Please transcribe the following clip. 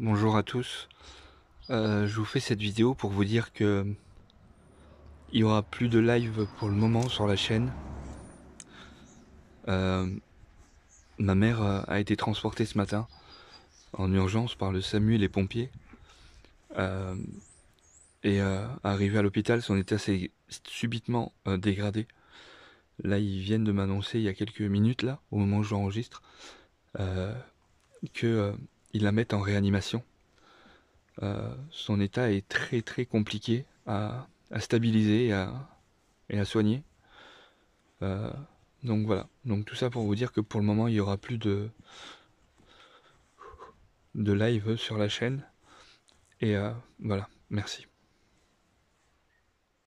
Bonjour à tous. Euh, je vous fais cette vidéo pour vous dire que il y aura plus de live pour le moment sur la chaîne. Euh, ma mère a été transportée ce matin en urgence par le SAMU et les pompiers. Euh, et arrivée à l'hôpital, son état s'est subitement dégradé. Là, ils viennent de m'annoncer il y a quelques minutes, là, au moment où je l'enregistre, que ils la mettent en réanimation. Euh, son état est très très compliqué à, stabiliser et à, et à soigner. Euh, donc voilà. Donc tout ça pour vous dire que pour le moment il n'y aura plus de de live sur la chaîne. Et euh, voilà. Merci.